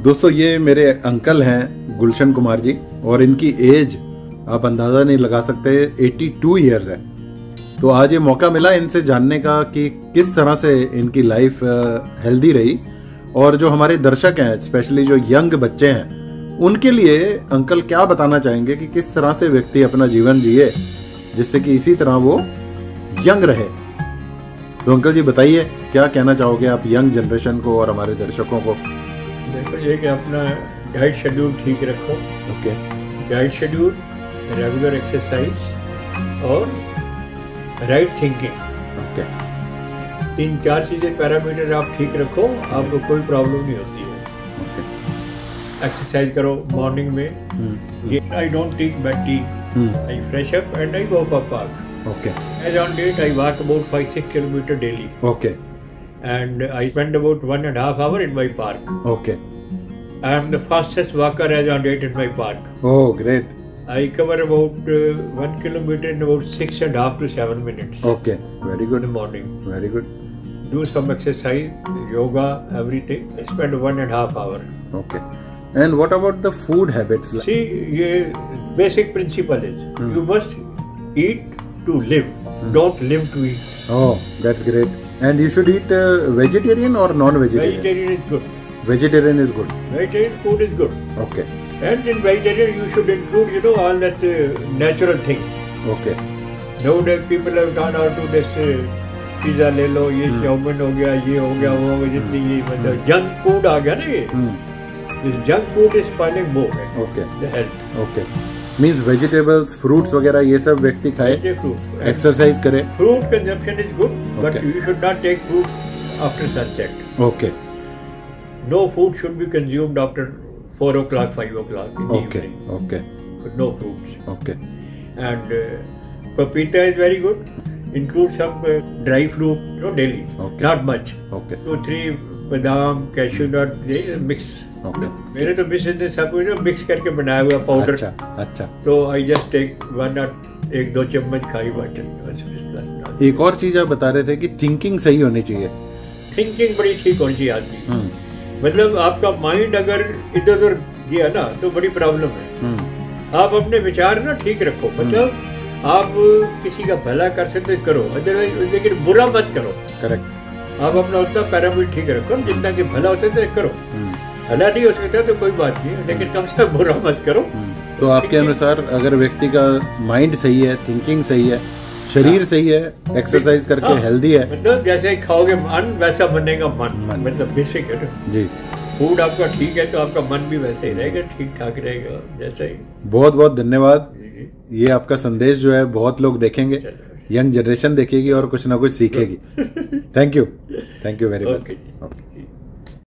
दोस्तों, ये मेरे अंकल हैं गुलशन कुमार जी, और इनकी एज आप अंदाज़ा नहीं लगा सकते 82 इयर्स है। तो आज ये मौका मिला इनसे जानने का कि किस तरह से इनकी लाइफ हेल्दी रही, और जो हमारे दर्शक हैं, स्पेशली जो यंग बच्चे हैं, उनके लिए अंकल क्या बताना चाहेंगे कि किस तरह से व्यक्ति अपना जीवन जिए, जिससे कि इसी तरह वो यंग रहे। तो अंकल जी बताइए, क्या कहना चाहोगे आप यंग जनरेशन को और हमारे दर्शकों को? ये कि अपना डाइट शेड्यूल ठीक रखो। Okay diet schedule regular exercise और राइट थिंकिंग ओके तीन चार चीज़ें पैरामीटर आप ठीक रखो आपको कोई प्रॉब्लम नहीं होती है। एक्सरसाइज करो मॉर्निंग में। हम्म, ये I don't take bed tea I fresh up and I go for park okay As on date, I walk about 5-6 kilometer daily. Okay and I spend about one and a half hour in my park. Okay I am the fastest walker as on date in my park. Oh, great. I cover about uh, one kilometer in about six and a half to seven minutes. Okay, very good. In the morning. Very good. Do some exercise, yoga, everything. I spend one and a half hour. Okay. And what about the food habits? See, See, basic principle is hmm. you must eat to live, hmm. don't live to eat. Oh, that's great. And you should eat uh, vegetarian or non-vegetarian? Vegetarian is good. Vegetarian is good Vegetarian food is good. Okay And in vegetarian, you should include, you know, all that uh, natural things. Okay Nowadays, people have gone out to this uh, pizza ले लो ये chowmein हो गया ये हो गया वो हो गया जितनी ये मतलब जंक फ़ूड आ गया ना ये this junk food is spoiling more okay the health okay means vegetables fruits वगैरह ये सब व्यक्ति खाए एक्सरसाइज करे fruit consumption is good but Okay. you should not take fruit after sunset okay no food should be consumed after 4 o'clock 5 o'clock in the okay evening okay but no fruits okay and uh, papita is very good include some uh, dry fruit you know daily Okay. not much okay two three badam cashew nut they mix ओके मेरे तो Mrs ने सब कुछ mix करके बनाया हुआ powder अच्छा अच्छा तो I just take one nut एक दो चम्मच खाई बटन एक और चीज़ आप बता रहे थे कि थिंकिंग सही होनी चाहिए थिंकिंग बड़ी ठीक होनी चाहिए आदमी। हम्म मतलब आपका माइंड अगर इधर उधर गया ना तो बड़ी प्रॉब्लम है। हम्म। आप अपने विचार ना ठीक रखो। मतलब आप किसी का भला कर सकते करो अदरवाइज़ लेकिन बुरा मत करो। करेक्ट आप अपना उतना पैरामीटर ठीक रखो जितना कि भला हो सकता है करो। भला नहीं हो सकता तो कोई बात नहीं लेकिन कम से कम बुरा मत करो। तो आपके अनुसार अगर व्यक्ति का माइंड सही है थिंकिंग सही है शरीर सही है एक्सरसाइज करके हाँ, हेल्दी है। मतलब जैसे खाओगे मन वैसा बनेगा मन। मन। मतलब बेसिक है जी। फ़ूड आपका ठीक है तो आपका मन भी वैसे ही रहेगा ठीक ठाक रहेगा जैसा ही। बहुत बहुत धन्यवाद ये आपका संदेश जो है बहुत लोग देखेंगे यंग जनरेशन देखेगी और कुछ ना कुछ सीखेगी। Thank you thank you very much